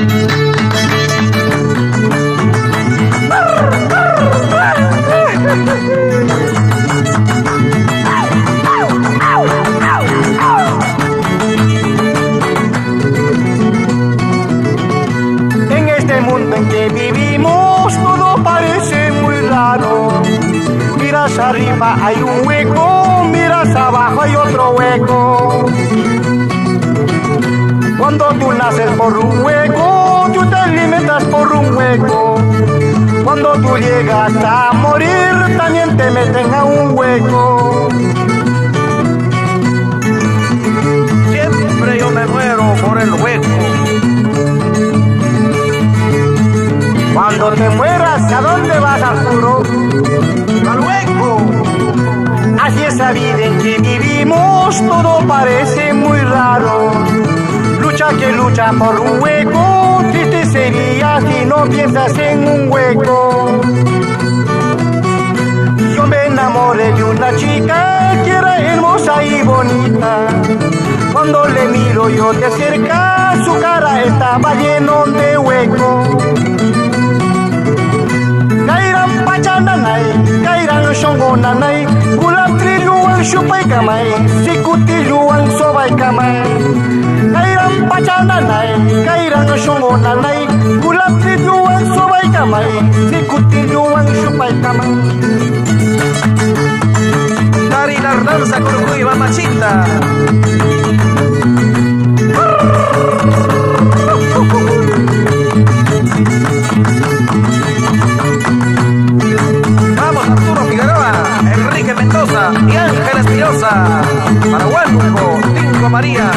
En este mundo en que vivimos todo parece muy raro. Miras arriba hay un hueco, miras abajo hay otro hueco. Cuando tú naces por un hueco, Cuando tú llegas a morir, también te meten a un hueco. Siempre yo me muero por el hueco. Cuando te mueras, ¿a dónde vas, Arturo? ¡Al hueco! Así es la vida en que vivimos, todo parece muy raro. Lucha que lucha por un hueco, sería si no piensas en un hueco. Yo me enamoré de una chica que era hermosa y bonita. Cuando le miro yo de cerca, su cara estaba lleno de hueco. Kairan pachananay, kairan shongonanay, gulap triluan shupay kamay, sikutiluan sobay kamay. Kairan pachananay, kairan shongonanay, Kulam tiduan sobai kamai, sikut. Dari dardanza kurukui mamachita. Vamos Arturo Figueroa, Enrique Mendoza y Ángel Espinosa. Para Huanco, Tingo María.